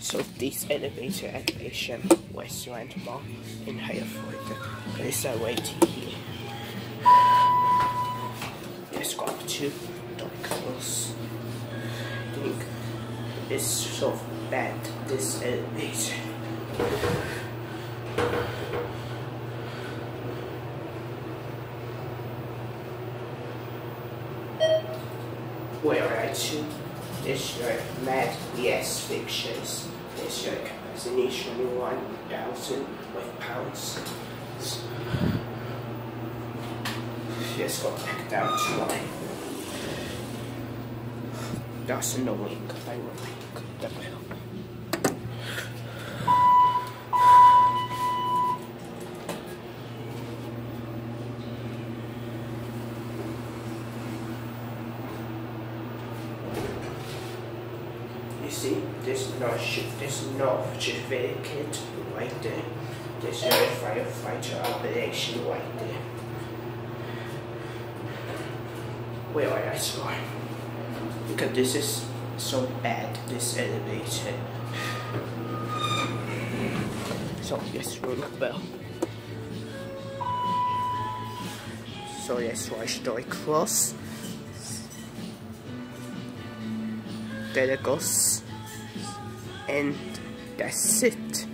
So this elevator elevation Westland Mall in Hereford. Please are waiting here. Let's go up to Dockers. I think it's so bad this elevator. Where are to this year mad yes fictions. This year initially one thousand pounds. Let's go back down to line. That's annoying. I will make the bell. You see, there's no ship, there's no certificate right there. There's no firefighter operation right there. Where are I score? Because this is so bad, this elevator. So let's ring the bell. So let's watch the cross. Goes. And that's it.